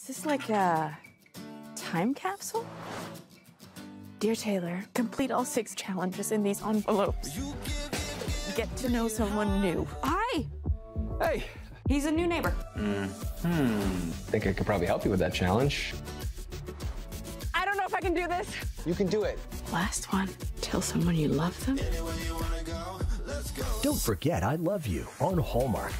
Is this like a time capsule? Dear Taylor, complete all six challenges in these envelopes. Get to know someone new. Hi. Hey, He's a new neighbor. Hmm. think I could probably help you with that challenge. I don't know if I can do this. You can do it. Last one. Tell someone you love them. Don't forget I love you on Hallmark.